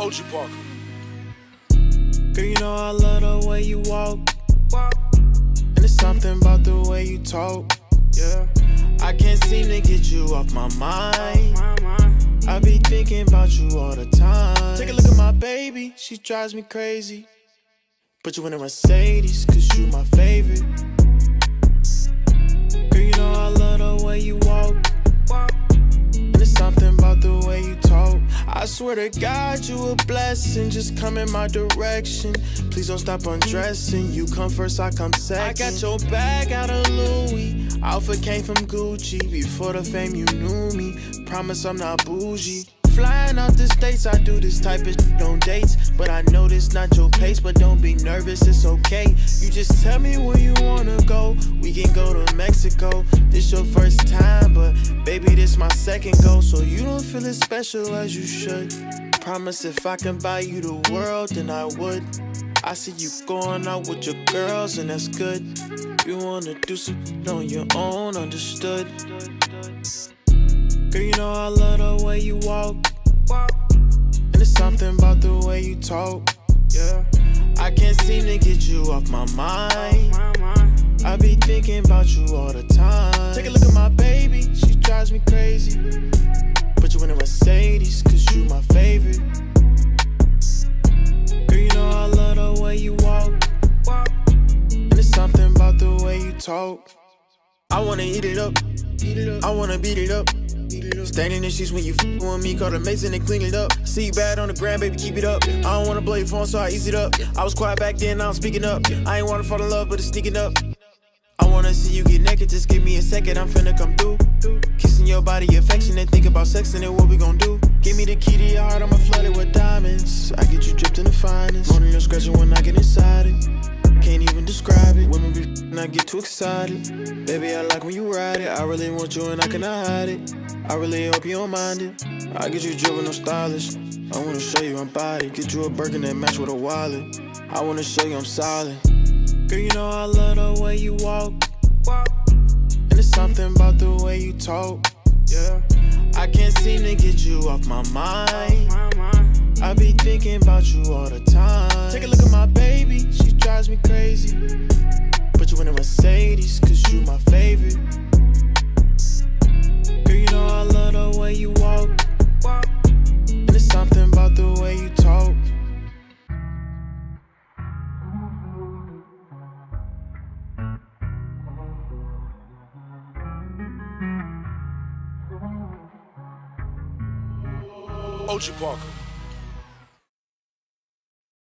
OG Parker. Girl, you know I love the way you walk. And it's something about the way you talk. Yeah. I can't seem to get you off my mind. I be thinking about you all the time. Take a look at my baby, she drives me crazy. Put you in a Mercedes, cause you my favorite. Swear to God, you a blessing. Just come in my direction. Please don't stop undressing. You come first, I come second. I got your bag out of Louis. Alpha came from Gucci. Before the fame, you knew me. Promise I'm not bougie. Flying out the states, I do this type of shit on dates. But I know this not your pace, but don't be nervous, it's okay. You just tell me where you wanna go. We can go to Mexico. This your first time, this my second go. So you don't feel as special as you should. Promise if I can buy you the world, then I would. I see you going out with your girls, and that's good. You wanna do something on your own, understood. Girl, you know I love the way you walk. And it's something about the way you talk. Yeah. I can't seem to get you off my mind. I be thinking about you all the time. Take a look at my baby, she me crazy. Put you in a Mercedes, cause you my favorite. Girl, you know I love the way you walk. And it's something about the way you talk. I wanna eat it up. I wanna beat it up. Standing in sheets when you f with me, call the mason and clean it up. See bad on the ground, baby, keep it up. I don't wanna blow your phone, so I ease it up. I was quiet back then, now I'm speaking up. I ain't wanna fall in love, but it's sneaking up. I wanna see you get naked, just give me a second, I'm finna come through. Your body, affectionate, think about sex and then what we gon' do. Give me the key to your heart, I'ma flood it with diamonds. I get you dripped in the finest. Moaning your scratching when I get inside it. Can't even describe it. Women be and I get too excited. Baby, I like when you ride it. I really want you and I cannot hide it. I really hope you don't mind it. I get you driven, no stylish. I wanna show you I'm body. Get you a Birkin that match with a wallet. I wanna show you I'm solid. Girl, you know I love the way you walk. And it's something about the way you talk. Yeah. I can't seem to get you off my mind. I be thinking about you all the time. Take a look at my baby, she drives me crazy. Put you in a Mercedes, cause you my favorite. OG Parker.